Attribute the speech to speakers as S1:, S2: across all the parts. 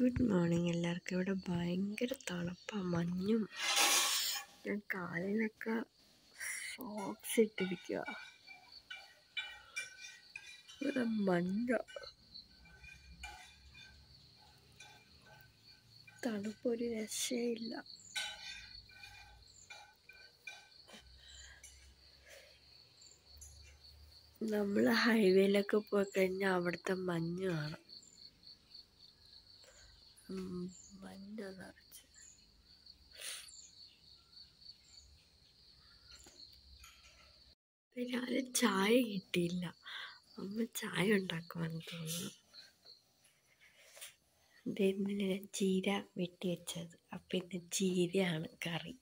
S1: Good morning എല്ലാവർക്കും. ഇവിടെ ഭയങ്കര തണുപ്പാണ് മഞ്ഞും. ഞാൻ കാലിലൊക്കെ സോക്സ് ഇട്ടിരിക്കുക ഇവിടെ മഞ്ഞ. തണുപ്പൊരു രക്ഷയില്ല. നമ്മൾ ഹൈവേയിലൊക്കെ പോയി കഴിഞ്ഞാൽ അവിടുത്തെ മഞ്ഞ് കാണാം. മഞ്ഞ നിറച്ച്. രാവിലെ ചായ കിട്ടിയില്ല. അമ്മ ചായ ഉണ്ടാക്കുമെന്ന് തോന്നുന്നു. ഇന്നലെ ഞാൻ ചീര വെട്ടി വെച്ചത്. അപ്പം ഇന്ന് ചീരയാണ് കറി.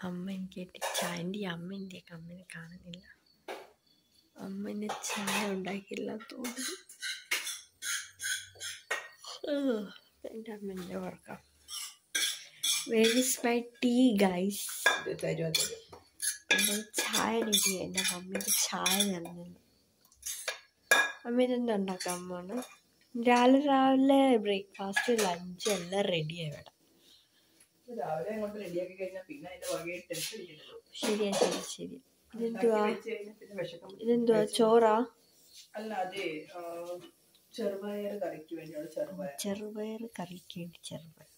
S1: അമ്മ എനിക്ക് ചായ എന്റെ അമ്മ എന്റെ അമ്മനെ കാണുന്നില്ല. അമ്മ എന്നെ ചായ ഉണ്ടാക്കില്ല തോന്നുന്നു. എന്റെ അമ്മേന്റെ ഉറക്കം. വേർ മൈ ടീ ഗൈസ് എന്റെ ചായ എനിക്ക് എന്റെ മമ്മീന്റെ ചായ തരുന്നുണ്ട് അമ്മ ഇതെന്താ ഉണ്ടാക്കാൻ പോണ്? രാവിലെ രാവിലെ ബ്രേക്ക്ഫാസ്റ്റ് ലഞ്ച് എല്ലാം റെഡിയായി ഇവിടെ.
S2: രാവിലെ അങ്ങോട്ട് റെഡിയാക്കി കഴിഞ്ഞാൽ പിന്നെ അതിന്റെ വകയെ ടെൻഷൻ ഇരിക്കണല്ലോ.
S1: ശരിയാ ശരി ശരി ഇതെന്തുവാ?
S2: പിന്നെ
S1: ചോറാ?
S2: അല്ല അതെ ചെറുപയർ കറിക്ക് വേണ്ടിയുള്ള ചെറുപയർ.
S1: ചെറുപയർ കറിക്ക് വേണ്ടി ചെറുപയർ.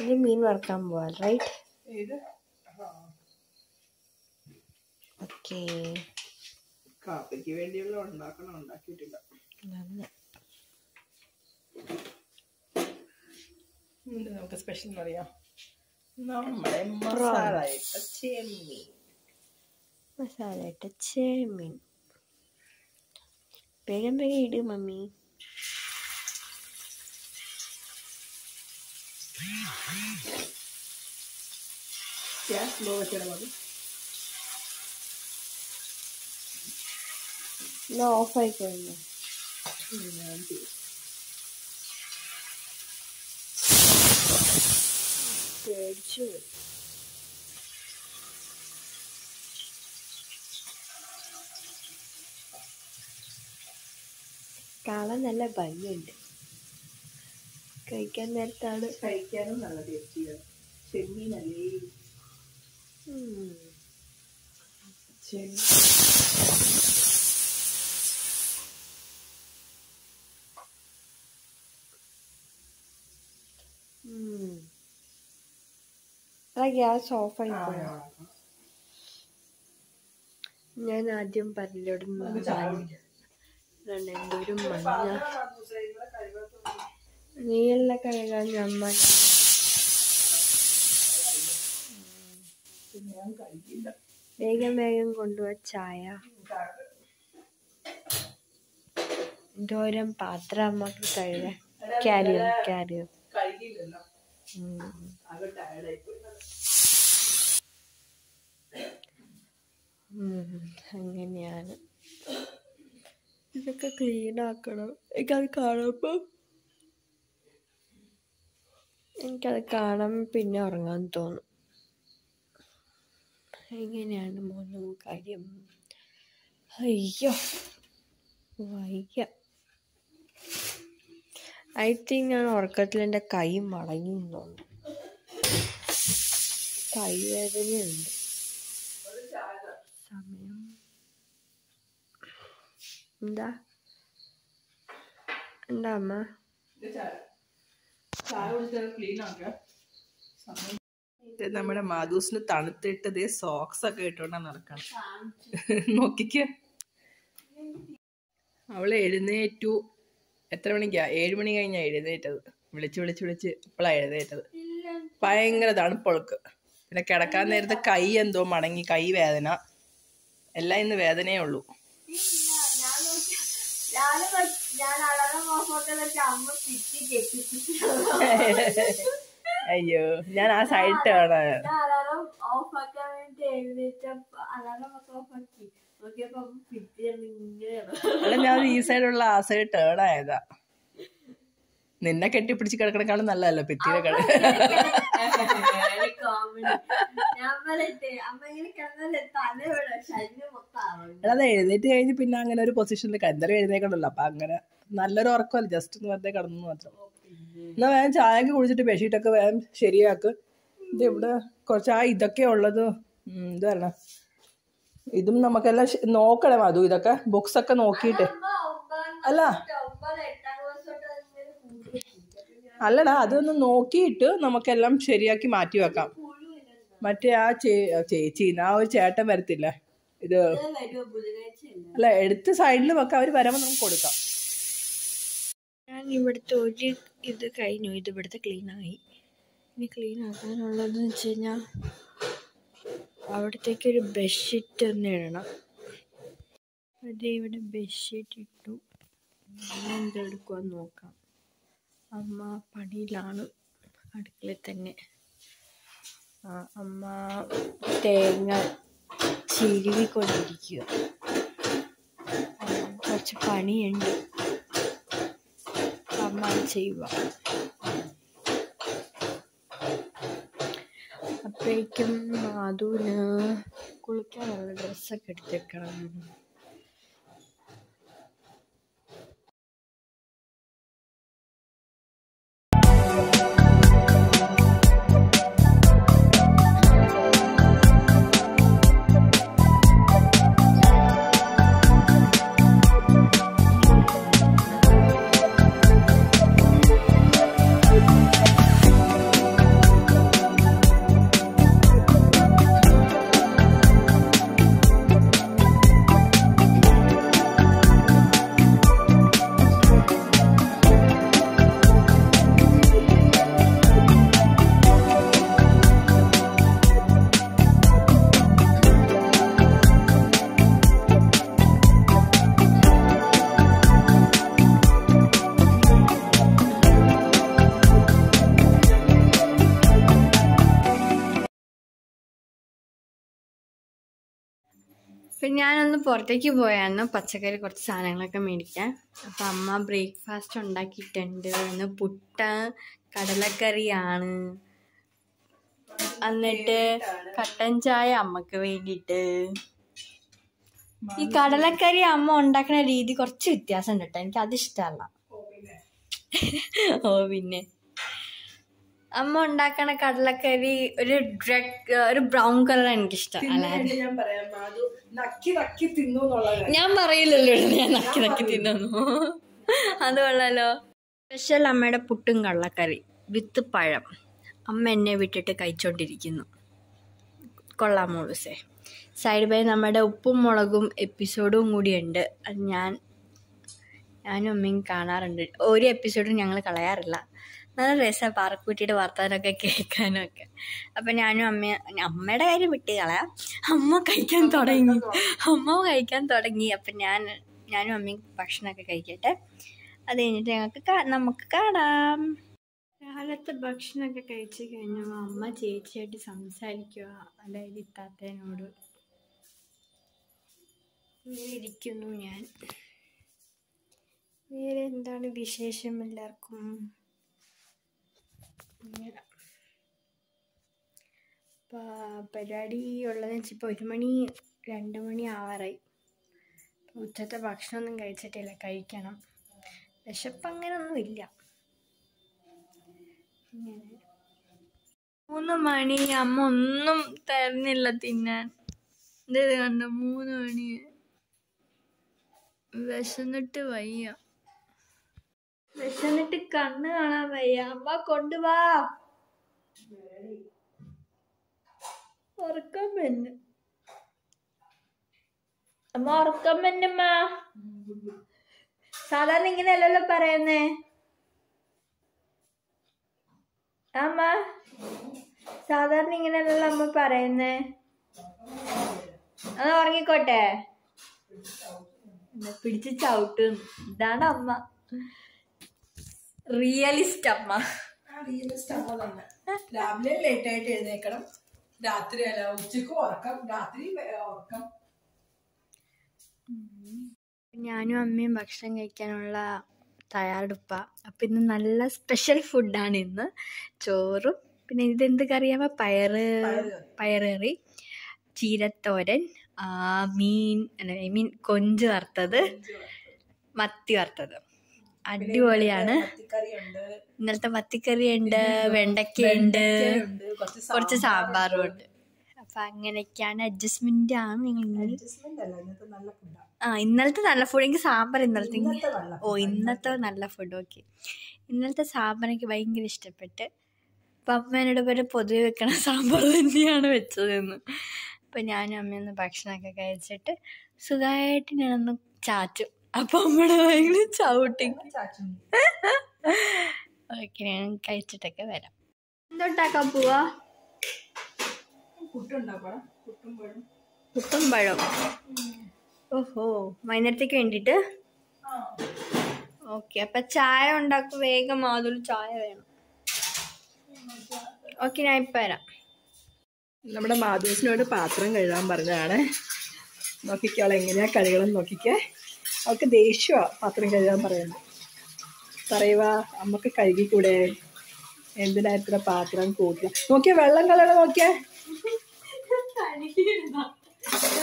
S1: ഇനി മീൻ വറുക്കാൻ പോവാ റൈറ്റ്
S2: ഇത്
S1: ഓക്കേ
S2: കാപ്പിക്ക് വേണ്ടിയുള്ള ഉണ്ടാക്കണം ഉണ്ടാക്കിയിട്ടില്ല.
S1: നന്ദി
S2: ഇത് നമുക്ക് സ്പെഷ്യൽ അറിയാം നമ്മുടെ മസാല ഇട്ട ചെമ്മീൻ.
S1: മസാല ഇട്ട ചെമ്മീൻ. വേഗം വേഗം ഇട് മമ്മി.
S2: ഗ്യാസ് സ്ലോ വെച്ചാൽ മതി
S1: ഓഫ് കഴിഞ്ഞു
S2: ഉം, ഞാൻ ചെയ്യും.
S1: പേടിച്ചു പോയി. കാണാൻ നല്ല ഭംഗിയുണ്ട് കഴിക്കാൻ നേരത്താണ്
S2: കഴിക്കാനും നല്ല ടേസ്റ്റിയാണ് ചെമ്മീനല്ലേ. ചെമ്മീൻ
S1: ആ. ഗ്യാസ് ഓഫായി. ഞാൻ ആദ്യം
S2: കുടിക്കാം.
S1: എന്തൊരു മഞ്ഞ.
S2: ഇവിടെ
S1: കഴുകാൻ ഞമ്മ
S2: ഞാൻ കഴിക്കില്ല
S1: വേഗം വേഗം കൊണ്ടുപോയ ചായ. എന്തോരം പാത്രം അമ്മയ്ക്ക് കഴുകാൻ. ക്യാരിയോ ക്യാരിയോ
S2: കഴിക്കില്ലല്ലോ
S1: അങ്ങനെയാണ്. ഇതൊക്കെ ക്ലീൻ ആക്കണം. എനിക്കത് കാണുമ്പോൾ എനിക്കത് കാണാൻ പിന്നെ ഉറങ്ങാൻ തോന്നും. എങ്ങനെയാണ് മോനും കാര്യം. അയ്യോ വയ്യ. ഐ തിങ്ക് ഞാൻ ഉറക്കത്തിൽ എന്റെ കൈ മടങ്ങി തോന്നുന്നു. കൈ വേദനയുണ്ട് സമയം. എന്താ? എന്താ അമ്മ?
S2: നമ്മുടെ മാധൂസിന് തണുത്തിട്ടതേ സോക്സ് ഒക്കെ ഇട്ടോണ്ടാ നടക്കണം. നോക്കിക്ക. അവൾ എഴുന്നേറ്റു. എത്ര മണിക്കാ? ഏഴ് മണി കഴിഞ്ഞാ എഴുന്നേറ്റത്. വിളിച്ച് വിളിച്ച് വിളിച്ച് ഇപ്പോഴാ എഴുന്നേറ്റത്. ഭയങ്കര തണുപ്പൊളുക്ക് പിന്നെ കിടക്കാൻ നേരത്തെ കൈ എന്തോ മടങ്ങി കൈ വേദന. എല്ലാം ഇന്ന് വേദനയേ ഉള്ളൂ. അയ്യോ ഞാൻ ആ സൈഡ്
S1: ഇങ്ങനെയാണ്
S2: അല്ല ഞാൻ ഈ സൈഡുള്ള ആ സൈഡ് ടേൺ ആയതാ. നിന്നെ കെട്ടിപ്പിടിച്ച് കിടക്കണേക്കാളും നല്ലതല്ല ഭിത്തിയിലെ കിട അത് എഴുന്നേറ്റ് കഴിഞ്ഞ് പിന്നെ അങ്ങനെ ഒരു പൊസിഷനിൽ എന്തായാലും എഴുന്നേക്കണല്ലോ. അപ്പൊ അങ്ങനെ നല്ലൊരു ഉറക്കമല്ല? ജസ്റ്റ് ഒന്ന് വെറുതെ കിടന്നു മാത്രം. എന്നാ വേഗം ചായയൊക്കെ കുടിച്ചിട്ട് ബെഡ്ഷീറ്റൊക്കെ വേഗം ശരിയാക്ക്. ഇത് ഇവിടെ കുറച്ച് ആ ഇതൊക്കെ ഉള്ളത്. ഇത് വരണം. ഇതും നമുക്കെല്ലാം നോക്കണേ അതും ഇതൊക്കെ ബുക്സ് ഒക്കെ നോക്കിയിട്ട്. അല്ല. അല്ലടാ അതൊന്ന് നോക്കിയിട്ട് നമുക്കെല്ലാം ശരിയാക്കി മാറ്റി വെക്കാം. മറ്റേ ആ ചേച്ചി ആ ഒരു ചേട്ടൻ വരത്തില്ല. ഇത് അല്ല എടുത്ത് സൈഡിൽ വെക്കാം അവർ വരുമ്പോൾ നമുക്ക് കൊടുക്കാം.
S3: ഞാൻ ഇവിടുത്തെ ഒരു ഇത് കഴിഞ്ഞു. ഇത് ഇവിടുത്തെ ക്ലീൻ ആയി. ഇനി ക്ലീൻ ആക്കാനുള്ളതെന്ന് വെച്ച് കഴിഞ്ഞാൽ അവിടത്തേക്ക് ഒരു ബെഡ്ഷീറ്റ് ഒന്ന് ഇടണം. അത് ഇവിടെ ബെഡ്ഷീറ്റ് ഇട്ടു. എന്തെടുക്കുക നോക്കാം. അമ്മ പണിയിലാണ് അടുക്കളയിൽ തന്നെ. അമ്മ തേങ്ങ ചിരുവിക്കൊണ്ടിരിക്കുക കുറച്ച് പണിയുണ്ട്. അമ്മ ചെയ്യുക അപ്പോഴേക്കും അതുവിന് കുളിക്കാനുള്ള ഡ്രസ്സൊക്കെ എടുത്തേക്കണം അപ്പം ഞാനൊന്ന് പുറത്തേക്ക് പോയായിരുന്നു പച്ചക്കറി കുറച്ച് സാധനങ്ങളൊക്കെ മേടിക്കാൻ. അപ്പം അമ്മ ബ്രേക്ക്ഫാസ്റ്റ് ഉണ്ടാക്കിയിട്ടുണ്ട്. ഒന്ന് പുട്ട കടലക്കറിയാണ്. എന്നിട്ട് കട്ടൻ ചായ അമ്മയ്ക്ക് വേണ്ടിട്ട് ഈ കടലക്കറി അമ്മ ഉണ്ടാക്കുന്ന രീതി കുറച്ച് വ്യത്യാസം ഉണ്ട് കേട്ടോ. എനിക്ക് അത് ഇഷ്ടമല്ല. ഓ പിന്നെ. അമ്മ ഉണ്ടാക്കണ കടലക്കറി ഒരു ഡ്രഗ് ഒരു ബ്രൗൺ കളർ എനിക്ക് ഇഷ്ടം അല്ലാതെ
S2: ഞാൻ പറയാം മാധു നക്കി നക്കി തിന്നു
S3: ഞാൻ പറയില്ലല്ലോ ഞാൻ നക്കി നക്കി തിന്നു അത് കൊള്ളാലോ. സ്പെഷ്യൽ അമ്മയുടെ പുട്ടും കള്ളക്കറി വിത്ത് പഴം. അമ്മ എന്നെ വിട്ടിട്ട് കഴിച്ചോണ്ടിരിക്കുന്നു. കൊള്ളാം മോളൂസേ. സൈഡ് ബൈ നമ്മുടെ ഉപ്പും മുളകും എപ്പിസോഡും കൂടിയുണ്ട് അത് ഞാൻ ഞാനും അമ്മയും കാണാറുണ്ട്. ഒരു എപ്പിസോഡും ഞങ്ങൾ കളയാറില്ല. നല്ല രസമാണ് പാറക്കുട്ടിയുടെ വർത്തമാനമൊക്കെ കേൾക്കാനൊക്കെ. അപ്പം ഞാനും അമ്മ അമ്മയുടെ കാര്യം വിട്ട് കളയാം. അമ്മ കഴിക്കാൻ തുടങ്ങി. അമ്മ കഴിക്കാൻ തുടങ്ങി. അപ്പം ഞാൻ ഞാനും അമ്മയും ഭക്ഷണമൊക്കെ കഴിക്കട്ടെ. അത് കഴിഞ്ഞിട്ട് ഞങ്ങൾക്ക് നമുക്ക് കാണാം. കാലത്തെ ഭക്ഷണമൊക്കെ കഴിച്ച് കഴിഞ്ഞു അമ്മ ചേച്ചിയായിട്ട് സംസാരിക്കുക അതായത് ഇത്താത്തേനോട്. ഇരിക്കുന്നു ഞാൻ. വേറെ എന്താണ് വിശേഷം എല്ലാവർക്കും? പരിപാടി ഉള്ളതെന്ന് വെച്ചാൽ ഇപ്പോൾ ഒരു മണി രണ്ട് മണി ആറായി ഉച്ചത്തെ ഭക്ഷണമൊന്നും കഴിച്ചിട്ടില്ല കഴിക്കണം. വിശപ്പ് അങ്ങനെ ഒന്നും ഇല്ല മൂന്ന് മണി അമ്മ ഒന്നും തരുന്നില്ല തിന്നാൻ. എന്തേത് കണ്ട മൂന്ന് മണി. വിശന്നിട്ട് വയ്യ. വിശന്നിട്ട് കണ്ണ് കാണാൻ വയ്യ. അമ്മ കൊണ്ടുവാ ഉറക്കം വന്നു. അമ്മ ഉറക്കം വന്നമ്മ സാധാരണ ഇങ്ങനെ അല്ലല്ലോ പറയുന്നേ അമ്മ. സാധാരണ ഇങ്ങനെ അല്ലല്ലോ അമ്മ പറയുന്നേ. അത് ഉറങ്ങിക്കോട്ടെ. പിടിച്ച് ചവിട്ടും. ഇതാണ് അമ്മ. റിയലിസ്റ്റ് അമ്മ. റിയലിസ്റ്റ് അമ്മ തന്നെ.
S2: രാവിലെ ലേറ്റ് ആയിട്ട് എഴുന്നേക്കണം രാത്രി അല്ല ഉച്ചയ്ക്ക് ഉറക്കം. രാത്രി ഉറക്കം.
S3: ഞാനും അമ്മയും ഭക്ഷണം കഴിക്കാനുള്ള തയ്യാറെടുപ്പ. അപ്പം ഇന്ന് നല്ല സ്പെഷ്യൽ ഫുഡാണ് ഇന്ന്. ചോറും പിന്നെ ഇതെന്ത് കറിയാവ പയറ് പയറ് കറി. ചീരത്തോരൻ ആ, മീൻ ഐ മീൻ കൊഞ്ച് വറുത്തത്. മത്തി വറുത്തത്. അടിപൊളിയാണ്. ഇന്നലത്തെ മത്തിക്കറി ഉണ്ട് വെണ്ടക്കയുണ്ട്
S2: കുറച്ച്
S3: കുറച്ച് സാമ്പാറും ഉണ്ട്. അപ്പൊ അങ്ങനെയൊക്കെയാണ് അഡ്ജസ്റ്റ്മെന്റ് ആണ് നിങ്ങൾ ആ. ഇന്നലത്തെ നല്ല ഫുഡ് എനിക്ക് സാമ്പാർ ഇന്നലത്തെ ഓ ഇന്നത്തെ നല്ല ഫുഡ് ഓക്കെ ഇന്നലത്തെ സാമ്പാർ എനിക്ക് ഭയങ്കര ഇഷ്ടപ്പെട്ട്. അപ്പം അമ്മേനോട് പോലെ പൊതുവെ വെക്കണ സാമ്പാർ തന്നെയാണ് വെച്ചതെന്ന് അപ്പം ഞാനും അമ്മയൊന്ന് ഭക്ഷണമൊക്കെ കഴിച്ചിട്ട് സുഖമായിട്ട് ഞാനൊന്ന് ചാച്ചും അപ്പം അമ്മയുടെ ഭയങ്കര ചവിട്ടി. ഓക്കെ ഞാൻ കഴിച്ചിട്ടൊക്കെ വരാം. എന്തൊട്ടാക്കാൻ പോവാ?
S2: പുട്ടും പഴം.
S3: ഓഹോ വൈകുന്നേരത്തേക്ക് വേണ്ടിട്ട്? ഓക്കെ അപ്പൊ ചായ ഉണ്ടാക്കും വേഗം മാതൊരു ചായ വേണം. ഓക്കെ ഞാൻ ഇപ്പം വരാം.
S2: നമ്മുടെ മാധുസിനോട് പാത്രം കഴുകാൻ പറഞ്ഞതാണ്. നോക്കിക്കോളെ എങ്ങനെയാ കളികളെന്ന് നോക്കിക്കേ. അവൾക്ക് ദേഷ്യമാണ് പാത്രം കഴുകാൻ പറയുന്നത്. പറയുക അമ്മയ്ക്ക് കഴുകിക്കൂടെ? എന്തിനാ ഇത്ര പാത്രം കൂട്ടുക നോക്കിയേ വെള്ളം കളയണം നോക്കിയേ.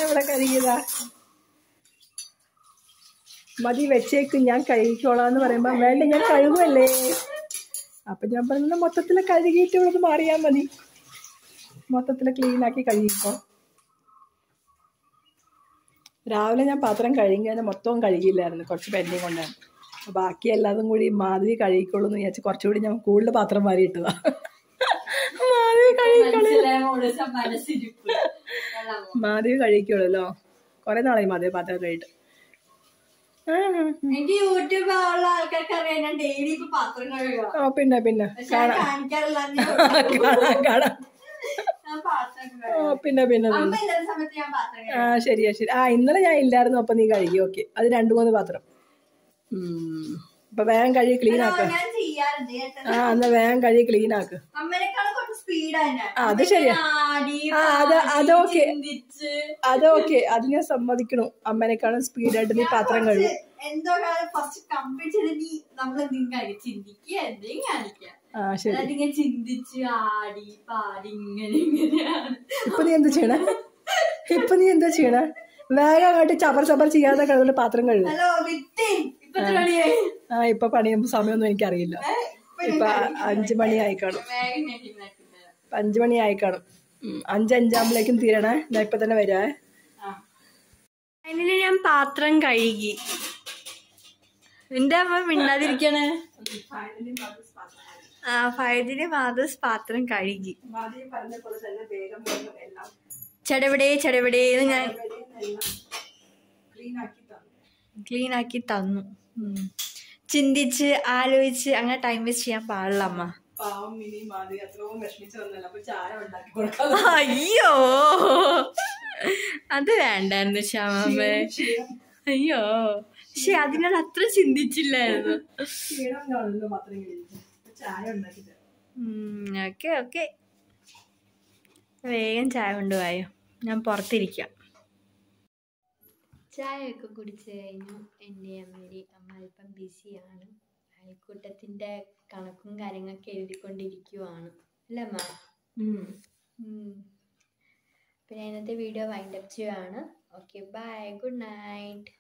S2: ഇവിടെ കഴുകിയതാ. മതി വെച്ചേക്കും ഞാൻ കഴുകിക്കോളാന്ന് പറയുമ്പോ വേണ്ട ഞാൻ കഴുകുമല്ലേ അപ്പൊ ഞാൻ പറഞ്ഞത് മൊത്തത്തിൽ കഴുകിയിട്ട് ഇവിടെ മാറിയാ മതി. മൊത്തത്തിൽ ക്ലീൻ ആക്കി കഴുകിക്കോ. രാവിലെ ഞാൻ പാത്രം കഴുകിയത് മൊത്തവും കഴുകിയില്ലായിരുന്നു. കുറച്ച് പെൻഡിങ് കൊണ്ടാണ്. അപ്പോൾ ബാക്കി എല്ലാതും കൂടി മാധവി കഴുകിക്കോളൂ എന്ന് വിചാരിച്ച് കുറച്ചുകൂടി ഞാൻ കൂടുതൽ പാത്രം മാറിയിട്ടതാ മാധവി കഴുകിക്കോളൂ. മാധവി കഴിക്കുള്ളൂ കുറെ നാളായി മാധവി പാത്രം കഴിയിട്ട്
S3: എനിക്ക് യൂട്യൂബ് ഉള്ള ആൾക്കാർക്ക് അറിയാം ഞാൻ ഡെയിലി ഇപ്പൊ പാത്രം കഴുകുക
S2: ആ പിന്നെ പിന്നെ. കാണാം കാണാം. പിന്നെ പിന്നെ ആ ശരിയാ ശരി. ആ ഇന്നലെ ഞാൻ ഇല്ലായിരുന്നു അപ്പൊ നീ കഴുകി ഓക്കെ. അത് രണ്ടു മൂന്ന് പാത്രം. അപ്പൊ വേഗം കഴുകി ക്ലീൻ ആക്ക. ആ എന്നാ വേഗം കഴുകി ക്ലീൻ ആക്ക്. അത് ശരിയാ. ആ അത് അതൊക്കെ അതൊക്കെ അത് ഞാൻ സമ്മതിക്കണു. അമ്മേനെക്കാളും സ്പീഡായിട്ട് നീ പാത്രം കഴുകും.
S3: എന്തോ ഫസ്റ്റ് കംപ്ലീറ്റ് ചെയ്ത് നീ നമ്മൾ എന്തെങ്കിലും ചിന്തിക്കുക എന്തെങ്കിലും കാണിക്കുക
S2: ആ ശരി.
S3: അതായത് ഇങ്ങനെ ചിന്തിച്ച് ആടി പാടി ഇങ്ങനെ ഇങ്ങനെയാണ്.
S2: ഇപ്പൊ നീ എന്താ ചെയ്യണേ? ഇപ്പൊ നീ എന്താ ചെയ്യണേ? വേഗം കാട്ടി ചബർ ചബർ ചെയ്യാതെ കിടന്നിട്ട് പാത്രം കഴുകും. ആ. ഇപ്പൊ പണിയുമ്പോ സമയമൊന്നും എനിക്കറിയില്ല. ഇപ്പൊ അഞ്ചു മണി ആയിക്കാണും അഞ്ചു മണി ആയിക്കാണും ഉം. അഞ്ച് അഞ്ചാകുമ്പോഴേക്കും തീരണേ. ഞാൻ ഇപ്പൊ തന്നെ വരാ.
S3: അതിന് ഞാൻ പാത്രം കഴുകി. നിന്റെ അമ്മ മിണ്ടാതിരിക്കണേ? ഫൈദിന് മാതസ് പാത്രം കഴുകി. ചെടവിടെ ചെടവിടേന്ന് ഞാൻ
S2: ക്ലീൻ ആക്കി തന്നു.
S3: ചിന്തിച്ച് ആലോചിച്ച് അങ്ങനെ ടൈം വേസ്റ്റ് ചെയ്യാൻ പാടില്ല അമ്മ. അയ്യോ! അത് വേണ്ടായിരുന്നു ശ്യാമമ്മേ. അയ്യോ. പക്ഷെ അതിനോട് അത്ര ചിന്തിച്ചില്ലായിരുന്നു.
S2: ചായ ഉണ്ടാക്കി
S3: ഓക്കെ ഓക്കെ വേഗം ചായ കൊണ്ടുപോയോ. ഞാൻ പുറത്തിരിക്കാം. ചായ ഒക്കെ കുടിച്ചു കഴിഞ്ഞു. എന്റെ അമ്മേരി അമ്മ അല്പം ബിസിയാണ്. അയൽക്കൂട്ടത്തിന്റെ കണക്കും കാര്യങ്ങളൊക്കെ എഴുതിക്കൊണ്ടിരിക്കുവാണ്. അല്ലേ അമ്മ. പിന്നെ ഇന്നത്തെ വീഡിയോ വൈൻഡപ്പ് ചെയ്യുവാണ്. Okay bye good night